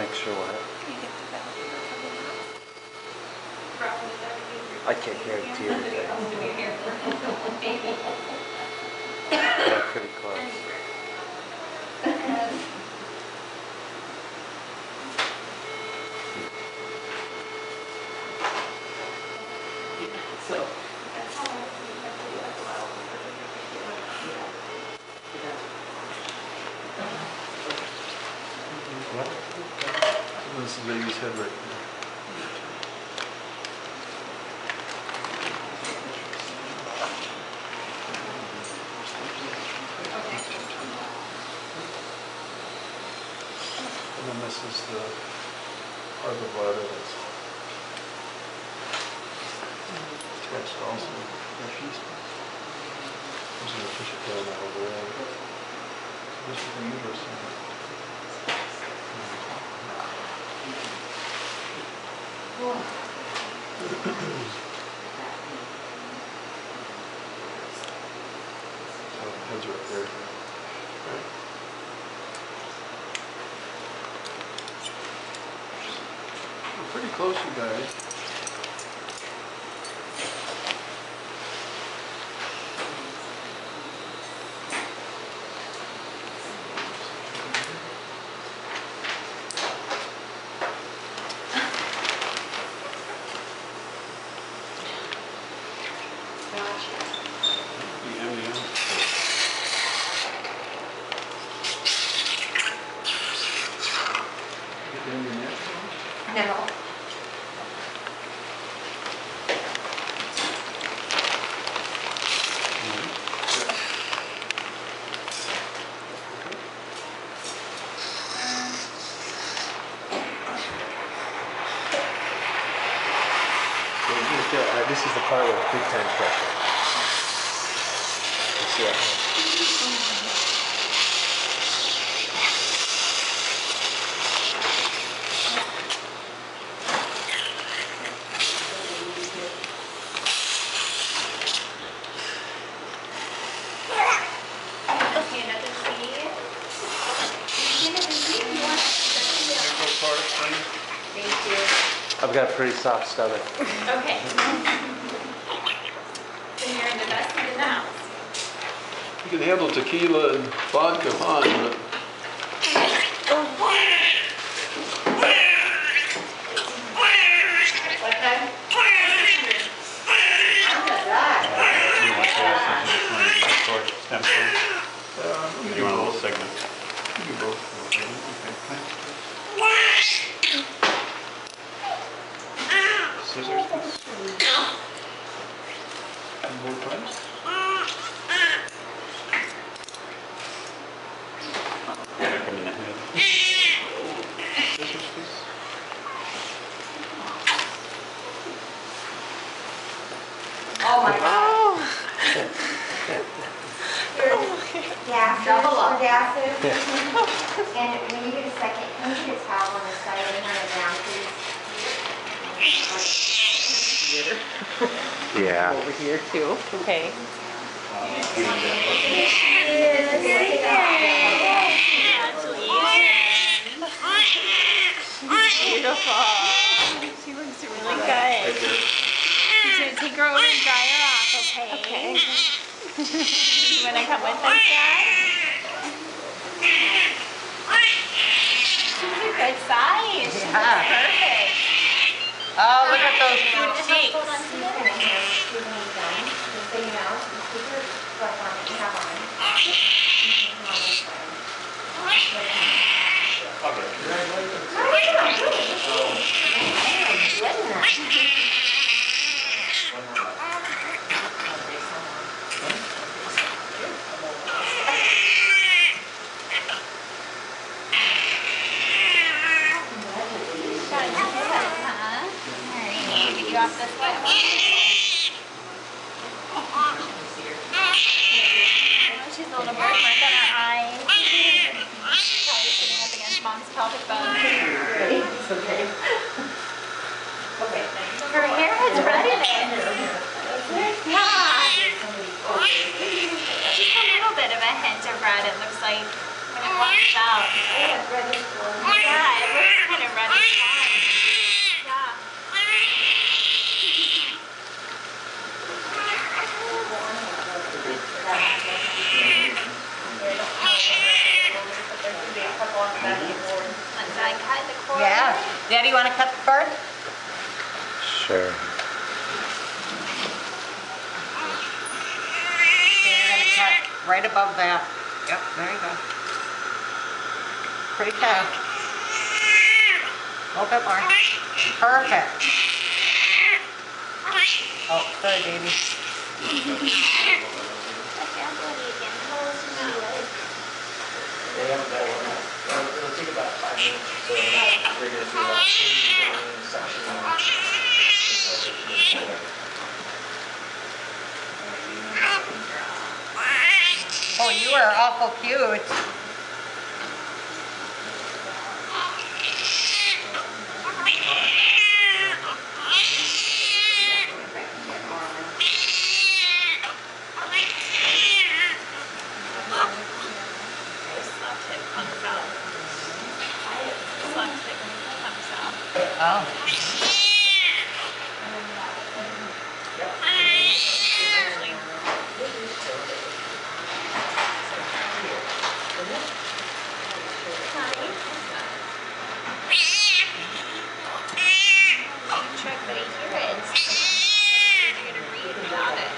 Make sure what? You get the bell. I can't guarantee anything. Yeah, pretty close. So, What? This is baby's head right there. And then this is the arborvitae that's attached also. Gonna push it down whole way. This is the uterus. Heads right there. Right. We're pretty close, you guys. The amniotic. Get the amniotic on? No. So you can feel, uh, this is the part with big time pressure. You see that? Okay, another C. Another C, you want Medical part thing? Thank I've got a pretty soft stomach. Okay. Then you're in the best seat in the house. You can handle tequila and vodka fine, but What time? uh, we can do both. segment? We can do both. Scissors, please. And both times? Come in the head. Scissors, please. Oh my God. Gases, Double up. for gases. And when you get a second, can you get a towel on the side and turn it down, please? Yeah. Over here too. Okay. Beautiful. She looks really good. He's gonna take her over and dry her off, okay? Okay. You wanna come with us, Dad? She's a good size. Yeah. perfect. Oh, look at those You wanna cute just cheeks. Hold on to it and then Stephen is done, just so you know, you keep your stuff on that you have on. You can come on this side. Got a good head, huh? Alright, get you off this way. She's a little birthmark on her eye. Probably sitting up against mom's pelvic bone. It's okay. Her hair has red in it. Yeah. Just a little bit of a hint of red, it looks like, when it walks out. Yeah, it looks kind Once I cut the cord. Yeah. Daddy, you want to cut the bird? Sure. Okay, you're gonna cut right above that. Yep, there you go. Pretty tough. A little bit more. Perfect. Oh, sorry, baby. It'll take about five minutes, so we're gonna do that change on section. Oh, you are awful cute. Slapped him on the mouth. Slapped him on the mouth. Oh. Check that he hear it. You're gonna read about it.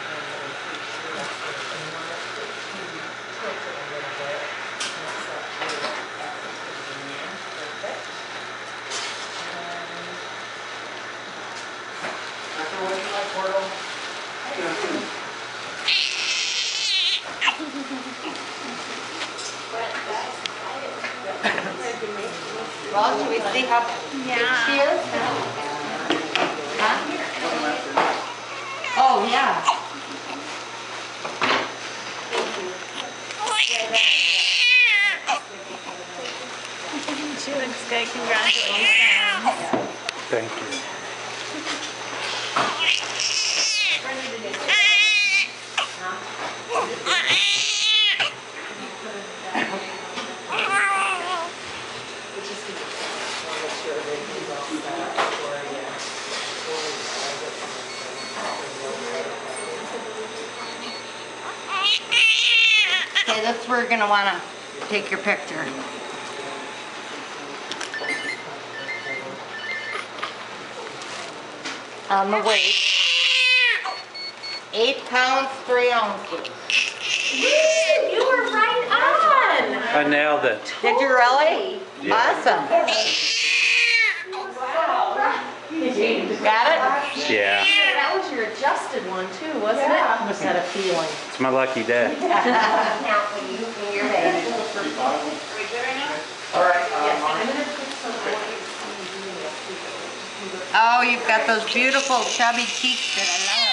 Well, should we see how big Yeah. she is? Huh? Oh, yeah. She looks good. Congratulations. Thank you. Okay, that's where you're gonna wanna take your picture. On the weight. Eight pounds, three ounces. You were right on. I nailed it. Did you really? Yeah. Awesome. Got it? Yeah, That was your adjusted one too, wasn't it? Must had a feeling. it's my lucky day. Now, when you, when you're ready. All right, um, Oh, you've got those beautiful chubby cheeks that I love.